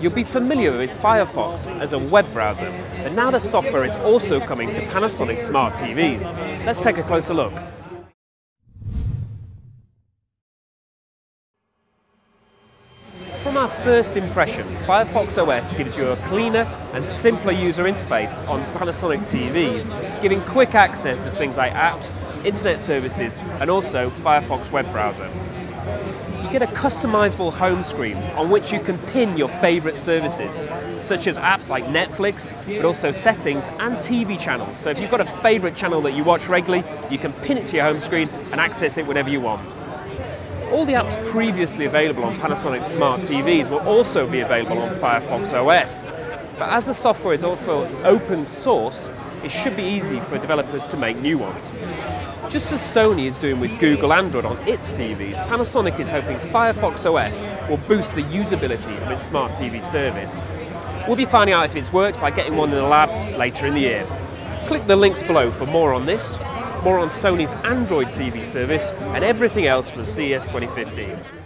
You'll be familiar with Firefox as a web browser, but now the software is also coming to Panasonic smart TVs. Let's take a closer look. From our first impression, Firefox OS gives you a cleaner and simpler user interface on Panasonic TVs, giving quick access to things like apps, internet services, and also Firefox web browser. You get a customizable home screen on which you can pin your favorite services, such as apps like Netflix, but also settings and TV channels. So if you've got a favorite channel that you watch regularly, you can pin it to your home screen and access it whenever you want. All the apps previously available on Panasonic smart TVs will also be available on Firefox OS. But as the software is also open source, it should be easy for developers to make new ones. Just as Sony is doing with Google Android on its TVs, Panasonic is hoping Firefox OS will boost the usability of its smart TV service. We'll be finding out if it's worked by getting one in the lab later in the year. Click the links below for more on this more on Sony's Android TV service, and everything else from CES 2015.